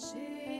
Nous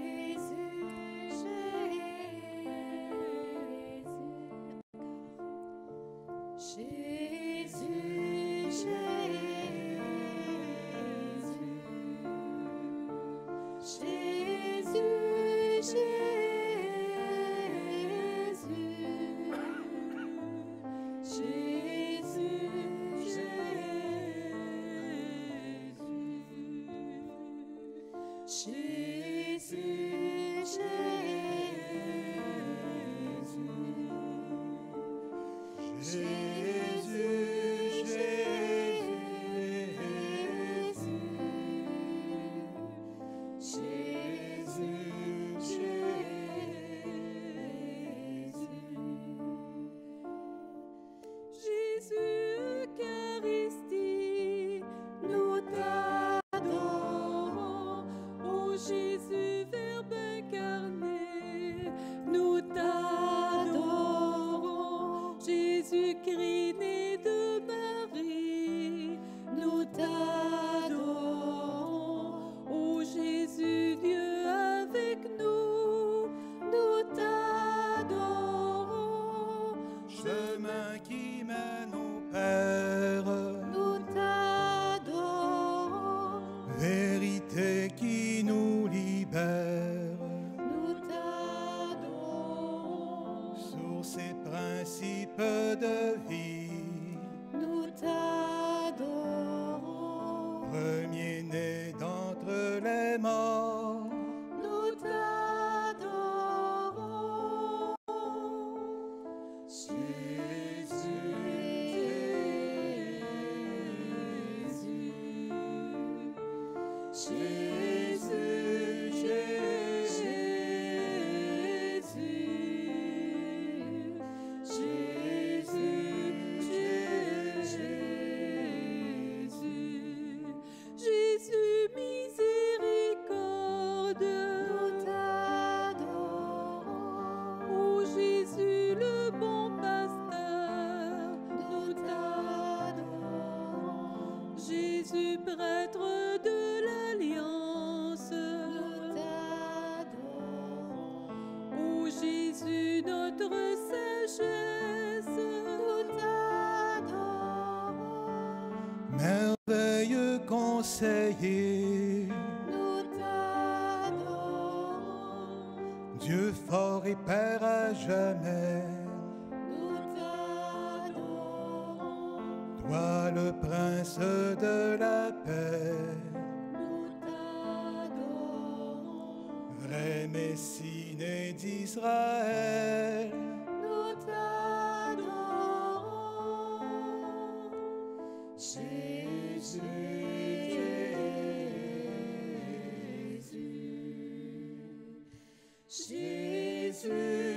Cœur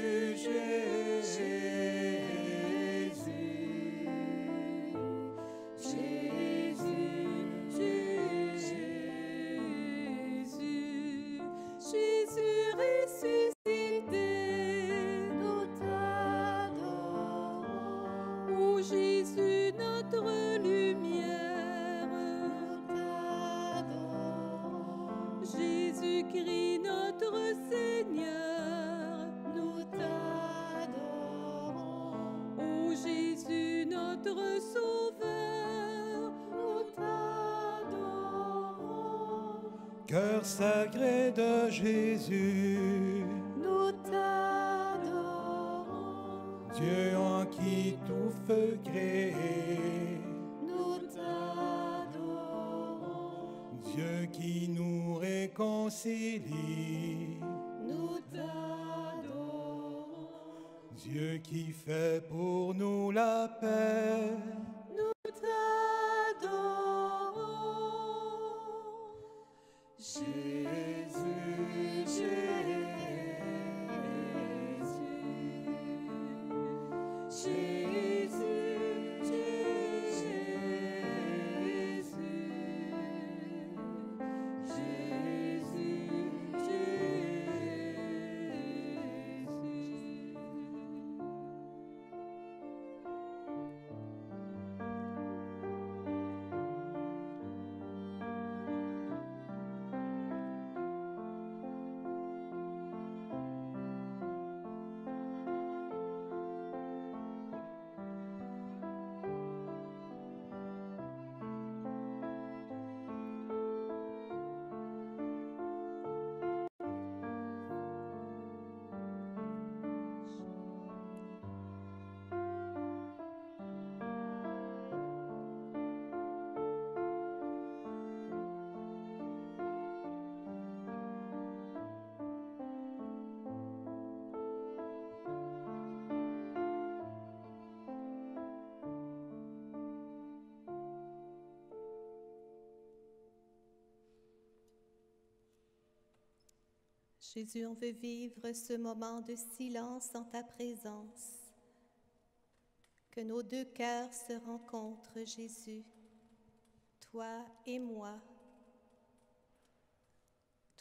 sacré de Jésus, nous t'adorons. Dieu en qui tout feu créé, nous t'adorons. Dieu qui nous réconcilie, nous t'adorons. Dieu qui fait pour nous la paix. Jésus, on veut vivre ce moment de silence en ta présence. Que nos deux cœurs se rencontrent, Jésus, toi et moi,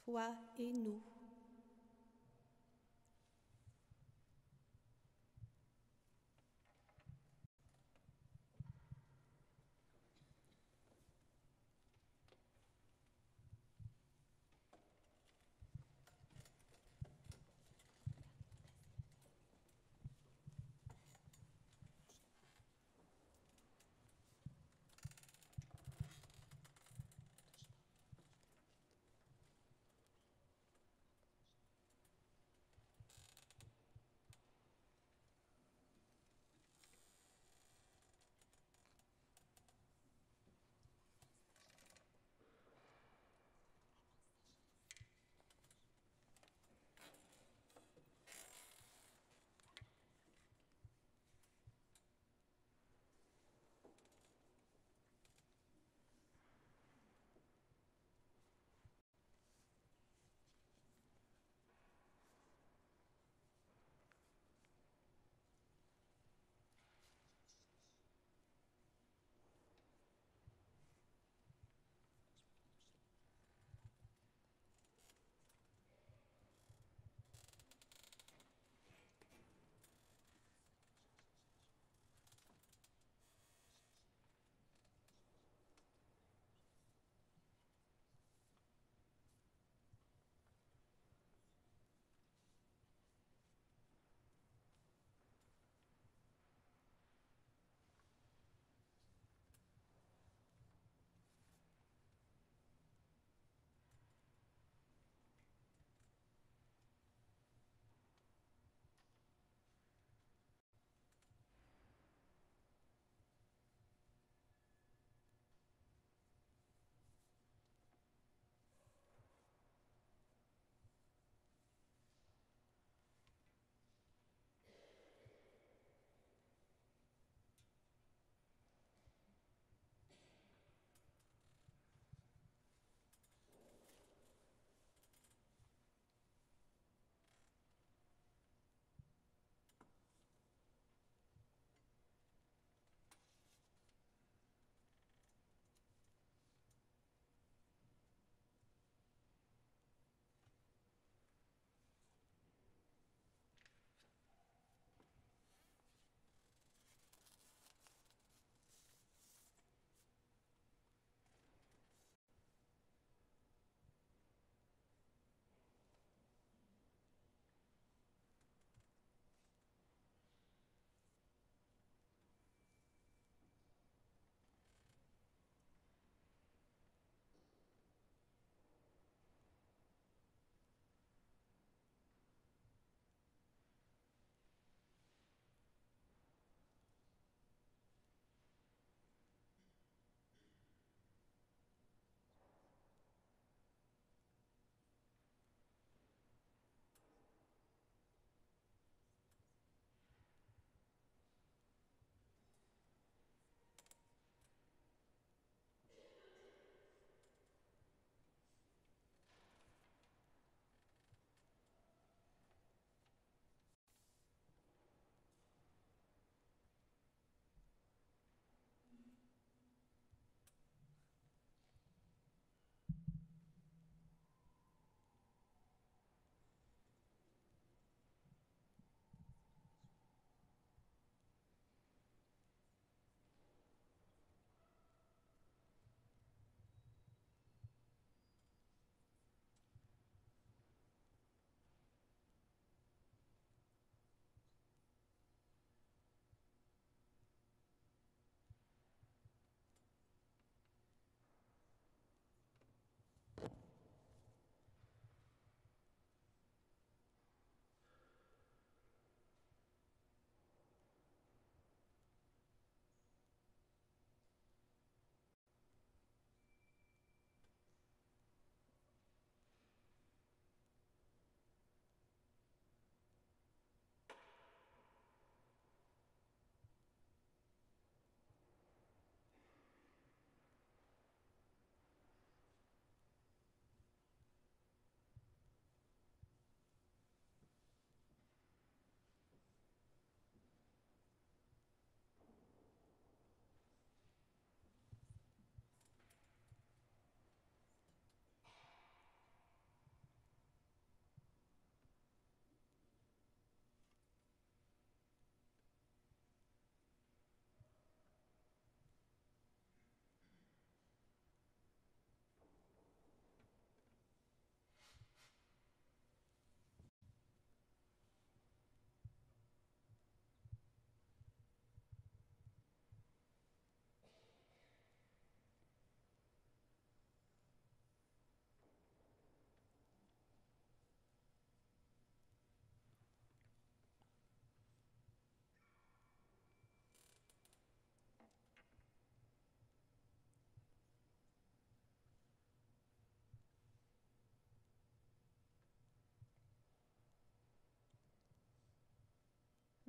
toi et nous.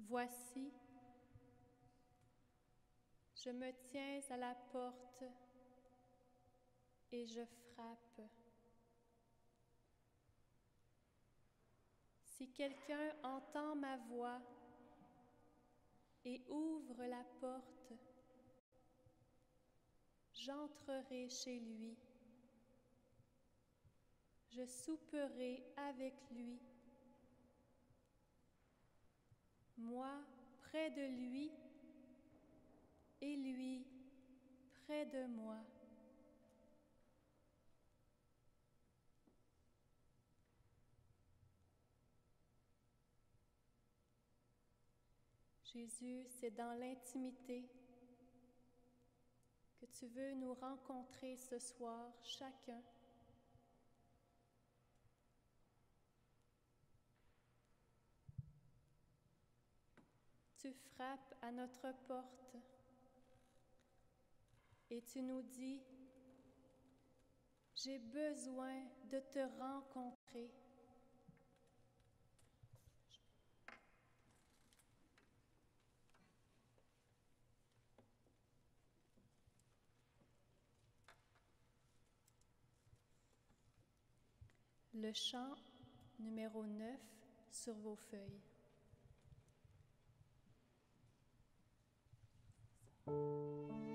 Voici, je me tiens à la porte et je frappe. Si quelqu'un entend ma voix et ouvre la porte, j'entrerai chez lui. Je souperai avec lui. Moi près de lui et lui près de moi. Jésus, c'est dans l'intimité que tu veux nous rencontrer ce soir, chacun. Tu frappes à notre porte et tu nous dis, j'ai besoin de te rencontrer. Le chant numéro 9 sur vos feuilles. Thank you.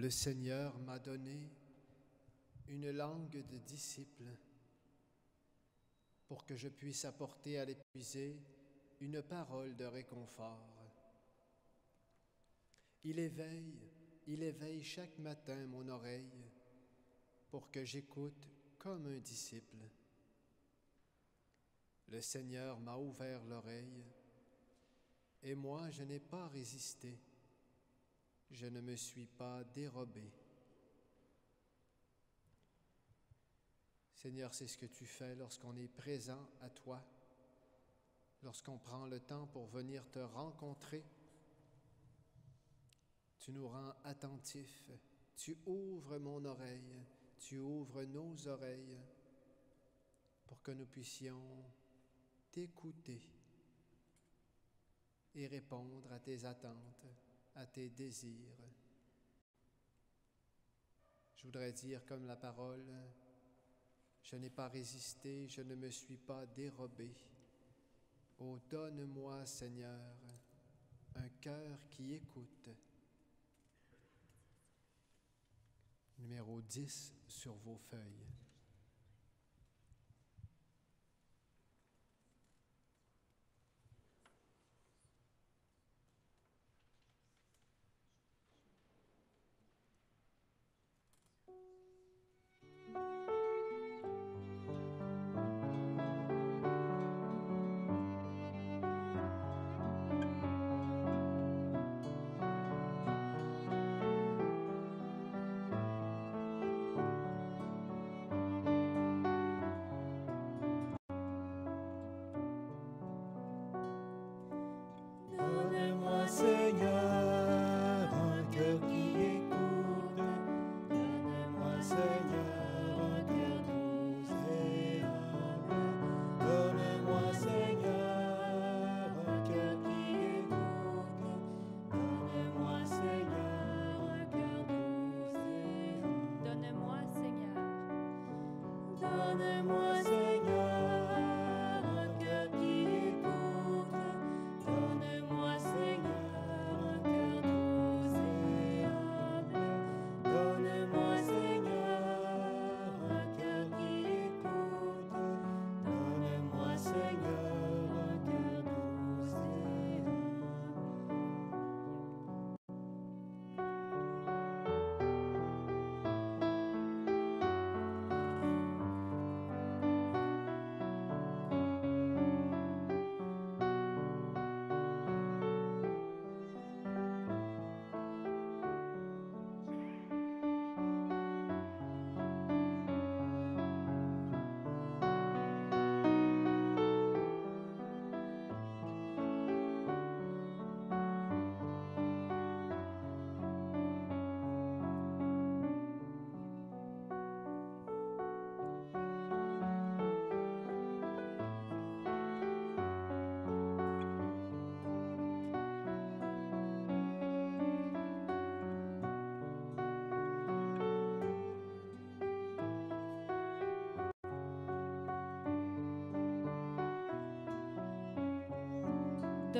Le Seigneur m'a donné une langue de disciple pour que je puisse apporter à l'épuisé une parole de réconfort. Il éveille, il éveille chaque matin mon oreille pour que j'écoute comme un disciple. Le Seigneur m'a ouvert l'oreille et moi je n'ai pas résisté. Je ne me suis pas dérobé. Seigneur, c'est ce que tu fais lorsqu'on est présent à toi, lorsqu'on prend le temps pour venir te rencontrer. Tu nous rends attentifs, tu ouvres mon oreille, tu ouvres nos oreilles pour que nous puissions t'écouter et répondre à tes attentes, à tes désirs. Je voudrais dire comme la parole, je n'ai pas résisté, je ne me suis pas dérobé. Oh, donne-moi, Seigneur, un cœur qui écoute. Numéro 10 sur vos feuilles. Donne-moi, Seigneur,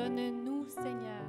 donne-nous, Seigneur,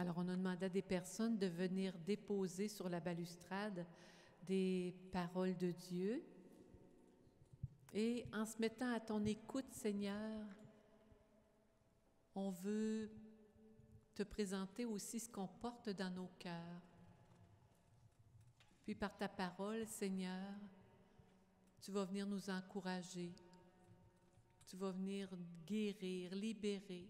Alors, on a demandé à des personnes de venir déposer sur la balustrade des paroles de Dieu. Et en se mettant à ton écoute, Seigneur, on veut te présenter aussi ce qu'on porte dans nos cœurs. Puis par ta parole, Seigneur, Tu vas venir nous encourager. Tu vas venir guérir, libérer.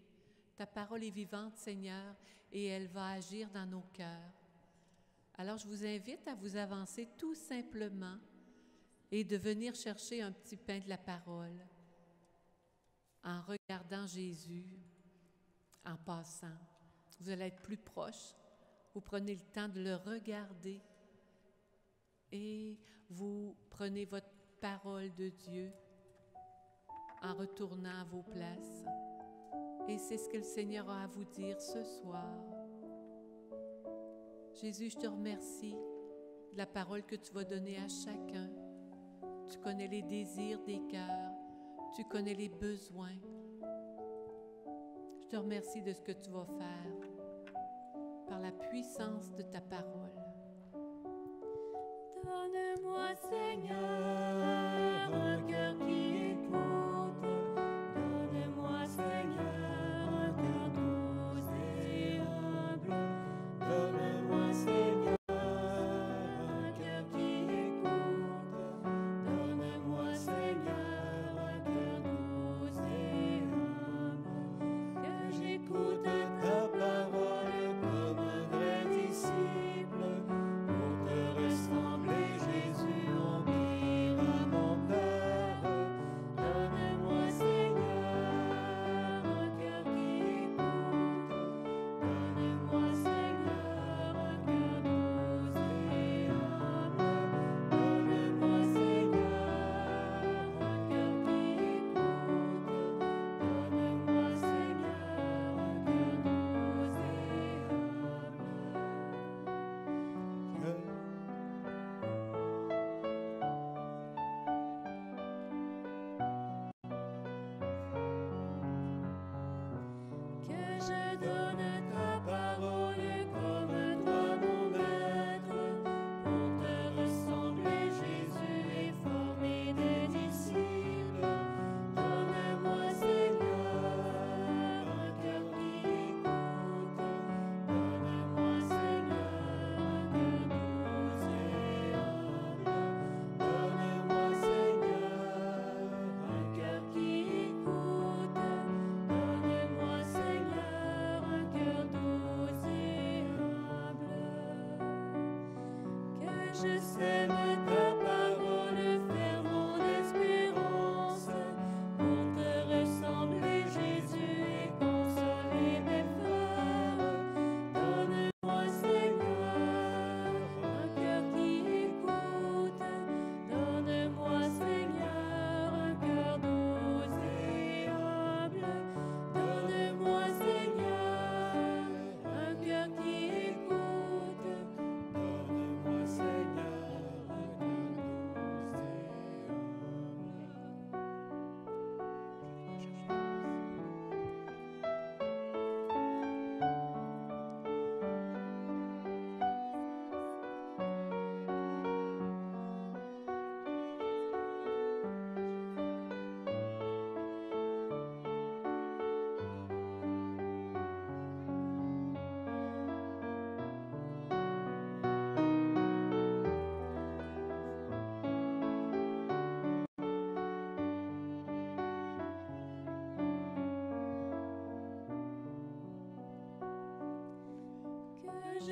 Ta parole est vivante, Seigneur, et elle va agir dans nos cœurs. Alors, je vous invite à vous avancer tout simplement et de venir chercher un petit pain de la parole en regardant Jésus, en passant. Vous allez être plus proche. Vous prenez le temps de le regarder et vous prenez votre parole de Dieu en retournant à vos places. Et c'est ce que le Seigneur a à vous dire ce soir. Jésus, je te remercie de la parole que tu vas donner à chacun. Tu connais les désirs des cœurs, tu connais les besoins. Je te remercie de ce que tu vas faire par la puissance de ta parole. Donne-moi, Seigneur, un cœur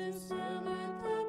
Que je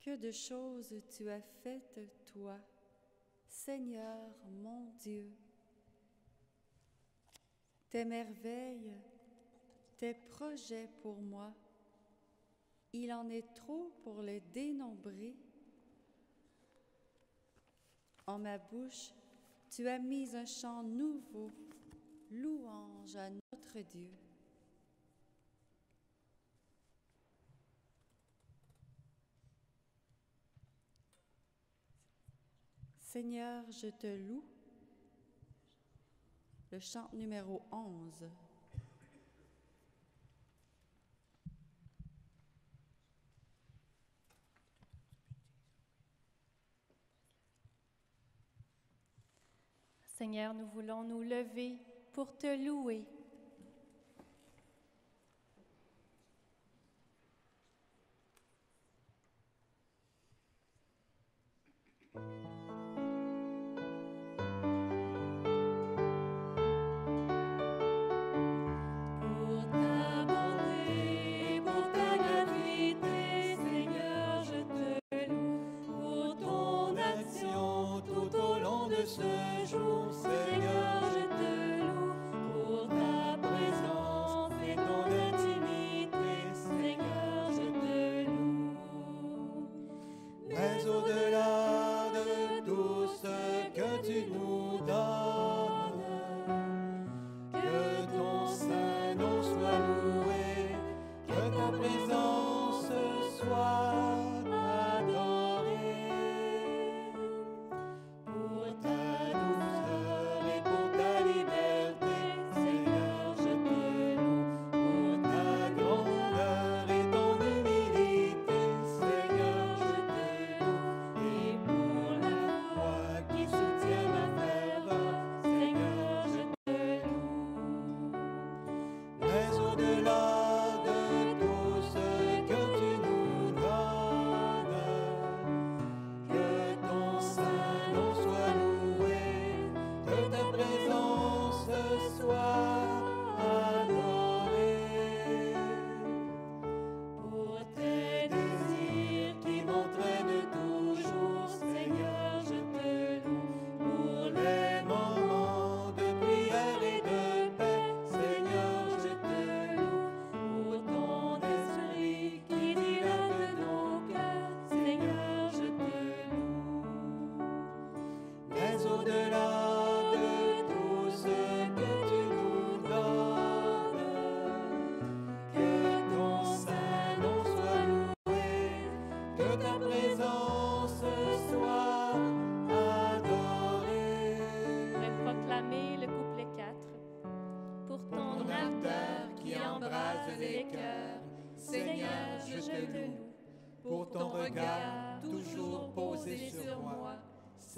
Que de choses tu as faites, toi, Seigneur mon Dieu. Tes merveilles, tes projets pour moi, il en est trop pour les dénombrer. En ma bouche, tu as mis un chant nouveau, louange à notre Dieu. Seigneur, je te loue. Le chant numéro 11. Seigneur, nous voulons nous lever pour te louer.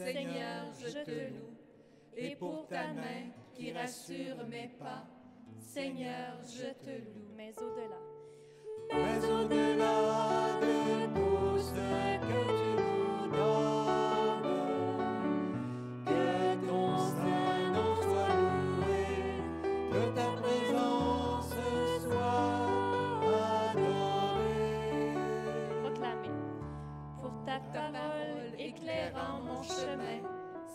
Seigneur, je te loue, et pour ta main qui rassure mes pas, Seigneur, je te loue, mais au-delà. Mais au-delà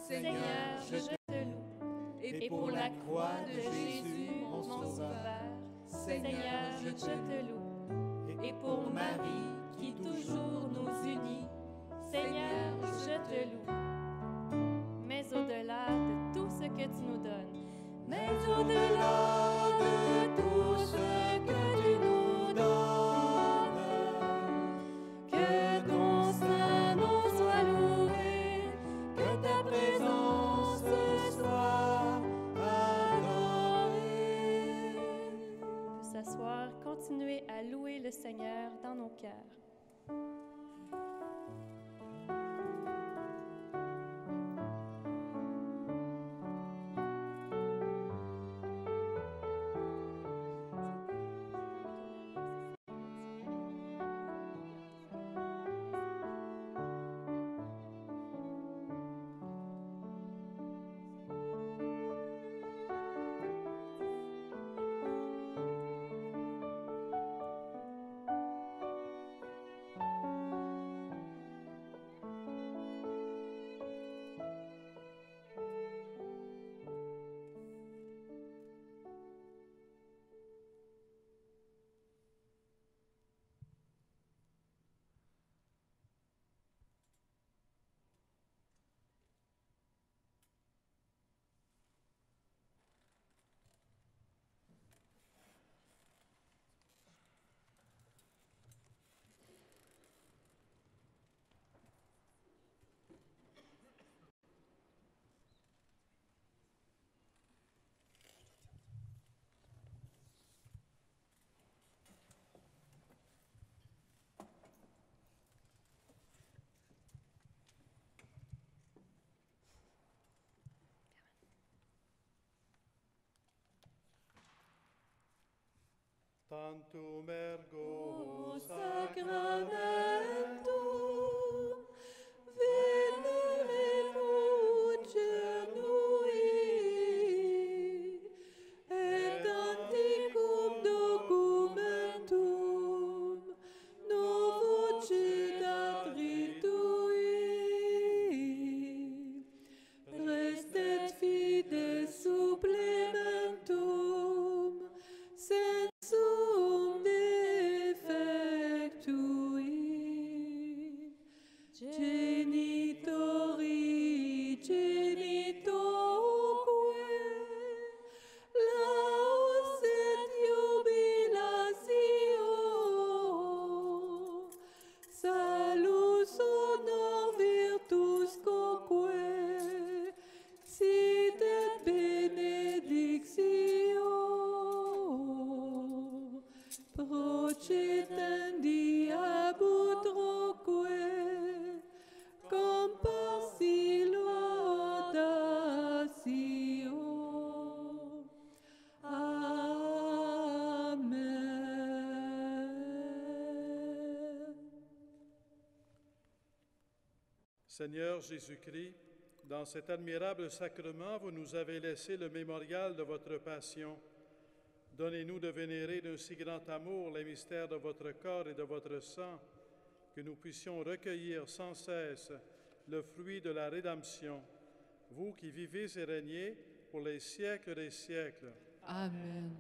Seigneur, je te loue. Et pour la croix de Jésus, mon Sauveur, Seigneur, je te loue. Et pour Marie, qui toujours nous unit, Seigneur, tantum ergo sacramentum. Seigneur Jésus-Christ, dans cet admirable sacrement, vous nous avez laissé le mémorial de votre passion. Donnez-nous de vénérer d'un si grand amour les mystères de votre corps et de votre sang, que nous puissions recueillir sans cesse le fruit de la rédemption. Vous qui vivez et régnez pour les siècles des siècles. Amen.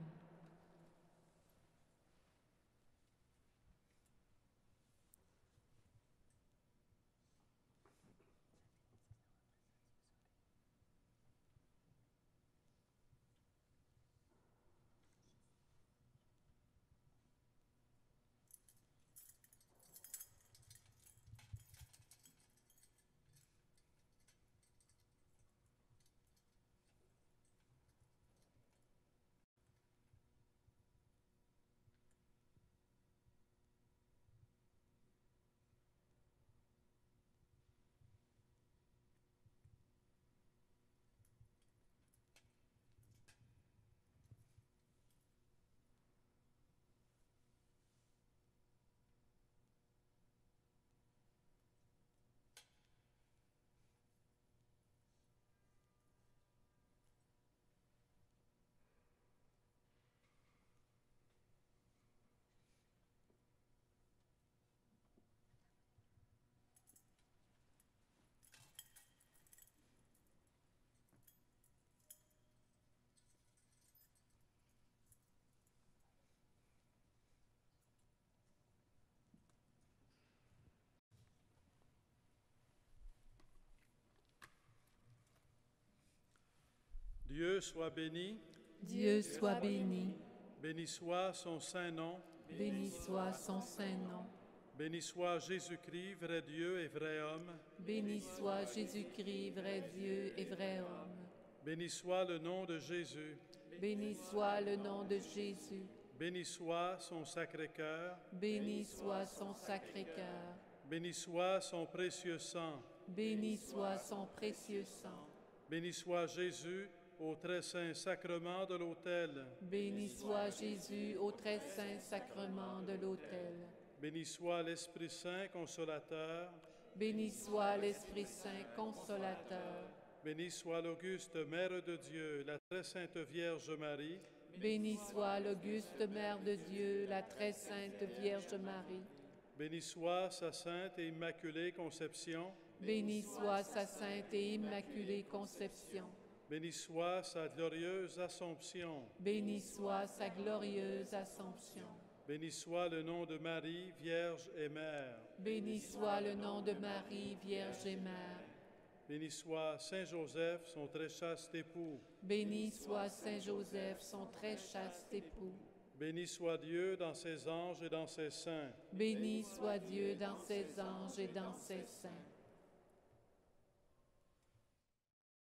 Dieu soit béni, Dieu soit béni, béni soit son saint nom, béni soit son saint nom, béni soit Jésus-Christ, vrai Dieu et vrai homme, béni soit Jésus-Christ, vrai Dieu et vrai homme, béni soit le nom de Jésus, béni soit le nom de Jésus, béni soit son sacré-cœur, béni soit son sacré-cœur, béni soit son précieux sang, béni soit son précieux sang, béni soit Jésus au très saint sacrement de l'autel, béni soit Jésus au très saint sacrement de l'autel, béni soit l'Esprit Saint consolateur, béni soit l'Esprit Saint consolateur, béni soit l'auguste Mère de Dieu, la très sainte Vierge Marie, béni soit l'auguste Mère de Dieu, la très sainte Vierge Marie, béni soit sa sainte et immaculée conception, béni soit sa sainte et immaculée conception, béni soit sa glorieuse Assomption, béni soit sa glorieuse Assomption, béni soit le nom de Marie, Vierge et Mère, béni soit le nom de Marie, Vierge et Mère, béni soit Saint Joseph, son très chaste époux, béni soit Saint Joseph, son très chaste époux, béni soit Dieu dans ses anges et dans ses saints, béni soit Dieu dans ses anges et dans ses saints,